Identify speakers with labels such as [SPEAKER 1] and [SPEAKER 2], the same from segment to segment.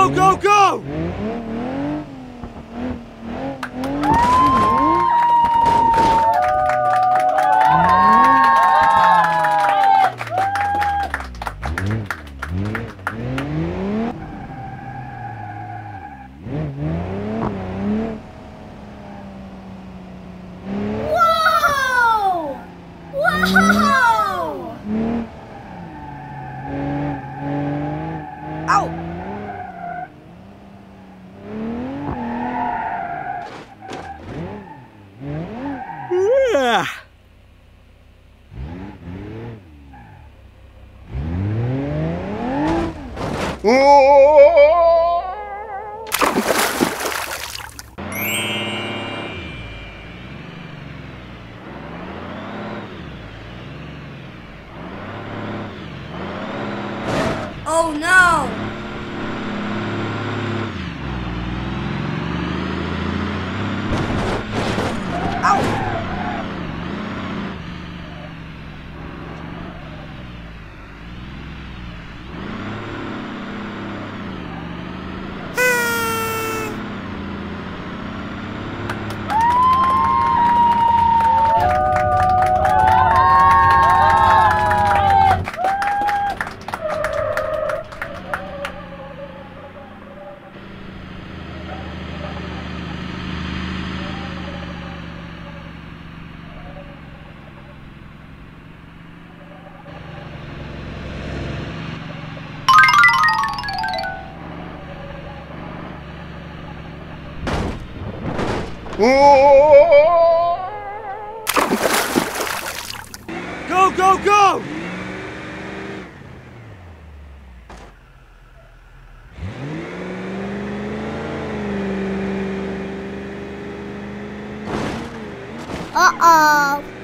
[SPEAKER 1] Go, go, go!
[SPEAKER 2] Whoa! Whoa!
[SPEAKER 3] Ow!
[SPEAKER 1] Yeah.
[SPEAKER 2] Oh no!
[SPEAKER 1] Go, go, go!
[SPEAKER 2] Uh-oh.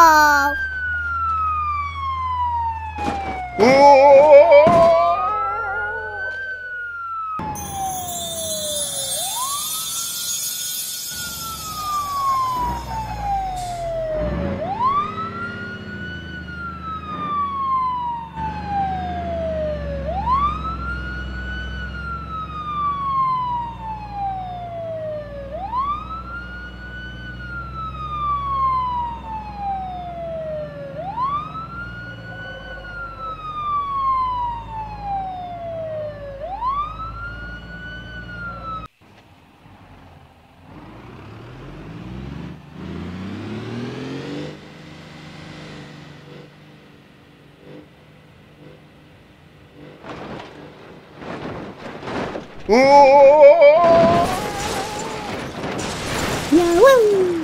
[SPEAKER 3] Oh. Whoa! Yeah, woo!